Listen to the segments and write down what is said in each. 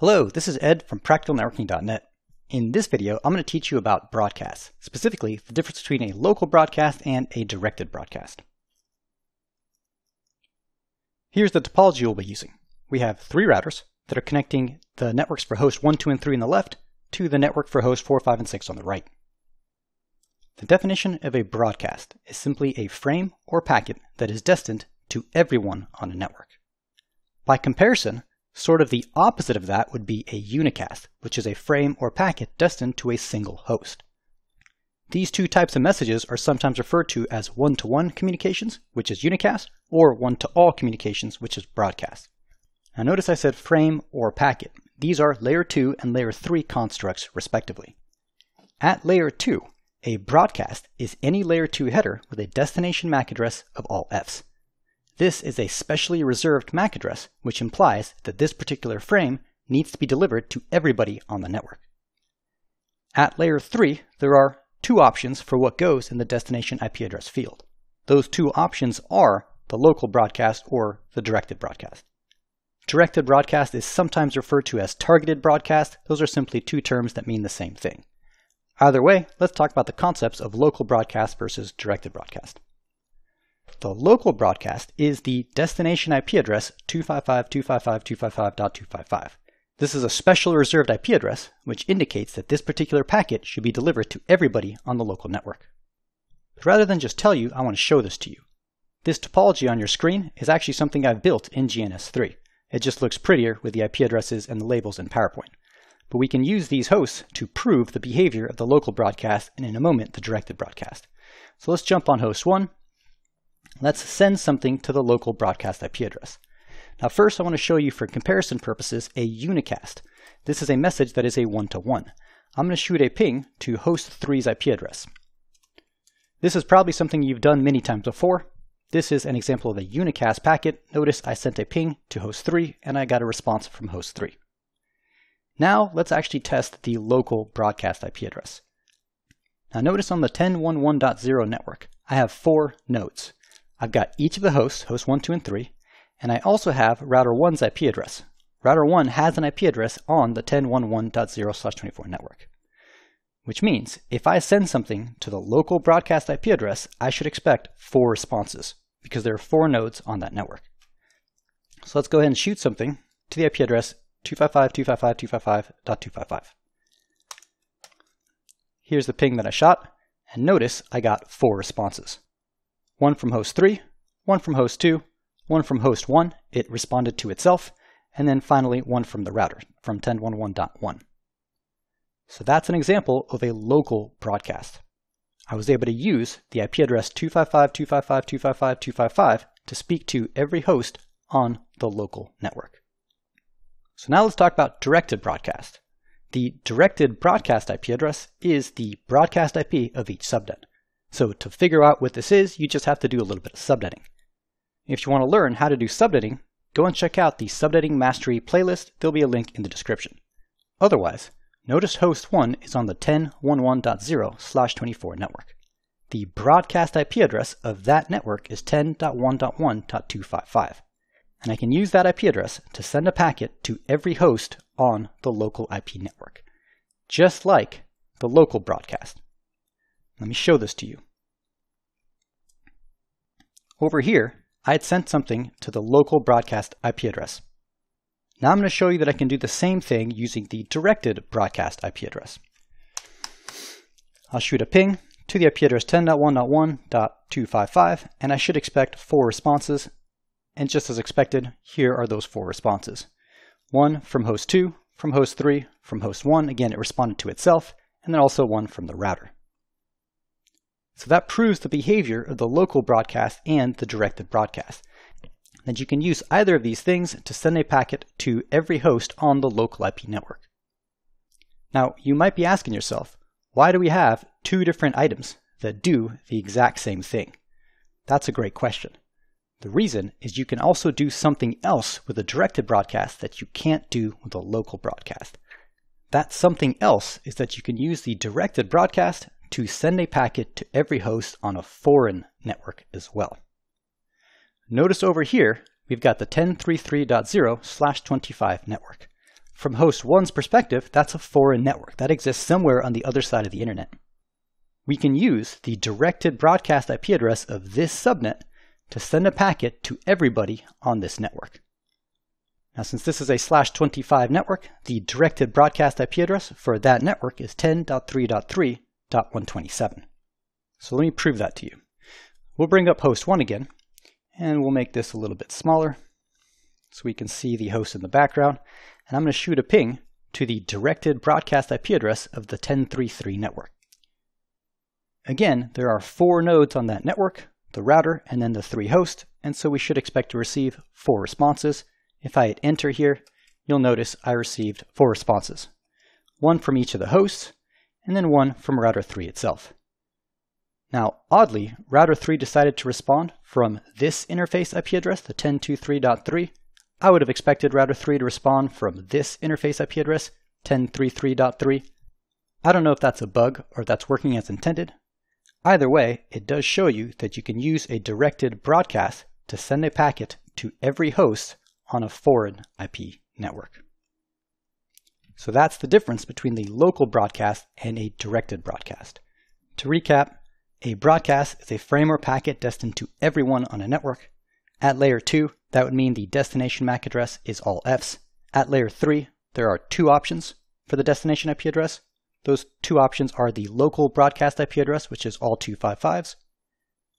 Hello, this is Ed from PracticalNetworking.net. In this video, I'm going to teach you about broadcasts, specifically the difference between a local broadcast and a directed broadcast. Here's the topology we'll be using. We have three routers that are connecting the networks for host 1, 2, and 3 on the left to the network for host 4, 5, and 6 on the right. The definition of a broadcast is simply a frame or packet that is destined to everyone on a network. By comparison, sort of the opposite of that would be a unicast, which is a frame or packet destined to a single host. These two types of messages are sometimes referred to as one-to-one communications, which is unicast, or one-to-all communications, which is broadcast. Now notice I said frame or packet. These are layer 2 and layer 3 constructs respectively. At layer 2, a broadcast is any layer 2 header with a destination MAC address of all Fs. This is a specially reserved MAC address, which implies that this particular frame needs to be delivered to everybody on the network. At layer 3, there are two options for what goes in the destination IP address field. Those two options are the local broadcast or the directed broadcast. Directed broadcast is sometimes referred to as targeted broadcast. Those are simply two terms that mean the same thing. Either way, let's talk about the concepts of local broadcast versus directed broadcast. The local broadcast is the destination IP address 255.255.255.255. This is a special reserved IP address, which indicates that this particular packet should be delivered to everybody on the local network. But rather than just tell you, I want to show this to you. This topology on your screen is actually something I've built in GNS3. It just looks prettier with the IP addresses and the labels in PowerPoint but we can use these hosts to prove the behavior of the local broadcast and in a moment the directed broadcast. So let's jump on host 1. Let's send something to the local broadcast IP address. Now first I want to show you for comparison purposes a unicast. This is a message that is a one-to-one. -one. I'm going to shoot a ping to host 3's IP address. This is probably something you've done many times before. This is an example of a unicast packet. Notice I sent a ping to host 3 and I got a response from host 3. Now let's actually test the local broadcast IP address. Now notice on the 10.1.1.0 network, I have four nodes. I've got each of the hosts, host 1, 2, and 3, and I also have router 1's IP address. Router 1 has an IP address on the 10.1.1.0/24 network. Which means if I send something to the local broadcast IP address, I should expect four responses because there are four nodes on that network. So let's go ahead and shoot something to the IP address 255.255.255.255. Here's the ping that I shot, and notice I got four responses. One from host 3, one from host 2, one from host 1, it responded to itself, and then finally one from the router, from 10.1.1.1. So that's an example of a local broadcast. I was able to use the IP address 255.255.255.255 to speak to every host on the local network. So now let's talk about directed broadcast. The directed broadcast IP address is the broadcast IP of each subnet. So to figure out what this is, you just have to do a little bit of subnetting. If you want to learn how to do subnetting, go and check out the Subnetting Mastery playlist. There'll be a link in the description. Otherwise, notice host 1 is on the 10.1.1.0/24 network. The broadcast IP address of that network is 10.1.1.255 and I can use that IP address to send a packet to every host on the local IP network, just like the local broadcast. Let me show this to you. Over here, I had sent something to the local broadcast IP address. Now I'm going to show you that I can do the same thing using the directed broadcast IP address. I'll shoot a ping to the IP address 10.1.1.255, and I should expect four responses and just as expected, here are those four responses. One from host 2, from host 3, from host 1, again it responded to itself, and then also one from the router. So that proves the behavior of the local broadcast and the directed broadcast. That you can use either of these things to send a packet to every host on the local IP network. Now, you might be asking yourself, why do we have two different items that do the exact same thing? That's a great question. The reason is you can also do something else with a directed broadcast that you can't do with a local broadcast. That something else is that you can use the directed broadcast to send a packet to every host on a foreign network as well. Notice over here, we've got the 1033.0 slash 25 network. from host 1's perspective, that's a foreign network that exists somewhere on the other side of the internet. We can use the directed broadcast IP address of this subnet to send a packet to everybody on this network. Now, since this is a slash 25 network, the directed broadcast IP address for that network is 10.3.3.127. So let me prove that to you. We'll bring up host 1 again, and we'll make this a little bit smaller so we can see the host in the background. And I'm going to shoot a ping to the directed broadcast IP address of the 1033 network. Again, there are four nodes on that network, the router, and then the three hosts, and so we should expect to receive four responses. If I hit enter here, you'll notice I received four responses. One from each of the hosts, and then one from router 3 itself. Now, oddly, router 3 decided to respond from this interface IP address, the 1023.3. I would have expected router 3 to respond from this interface IP address, 1033.3. I don't know if that's a bug or if that's working as intended. Either way, it does show you that you can use a directed broadcast to send a packet to every host on a foreign IP network. So that's the difference between the local broadcast and a directed broadcast. To recap, a broadcast is a frame or packet destined to everyone on a network. At layer 2, that would mean the destination MAC address is all Fs. At layer 3, there are two options for the destination IP address. Those two options are the local broadcast IP address, which is all 255s,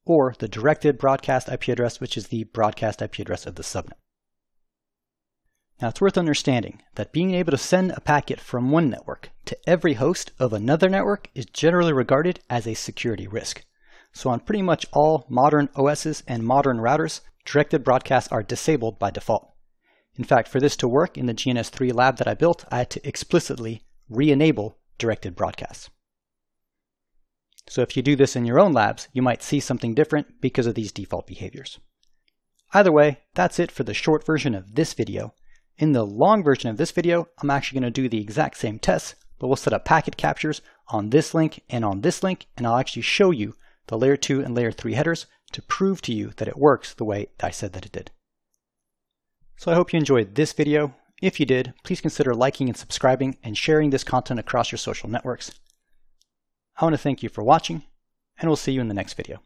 or the directed broadcast IP address, which is the broadcast IP address of the subnet. Now it's worth understanding that being able to send a packet from one network to every host of another network is generally regarded as a security risk. So on pretty much all modern OSs and modern routers, directed broadcasts are disabled by default. In fact, for this to work in the GNS3 lab that I built, I had to explicitly re-enable directed broadcasts. So if you do this in your own labs, you might see something different because of these default behaviors. Either way, that's it for the short version of this video. In the long version of this video, I'm actually going to do the exact same tests, but we'll set up packet captures on this link and on this link, and I'll actually show you the layer 2 and layer 3 headers to prove to you that it works the way I said that it did. So I hope you enjoyed this video. If you did, please consider liking and subscribing and sharing this content across your social networks. I want to thank you for watching, and we'll see you in the next video.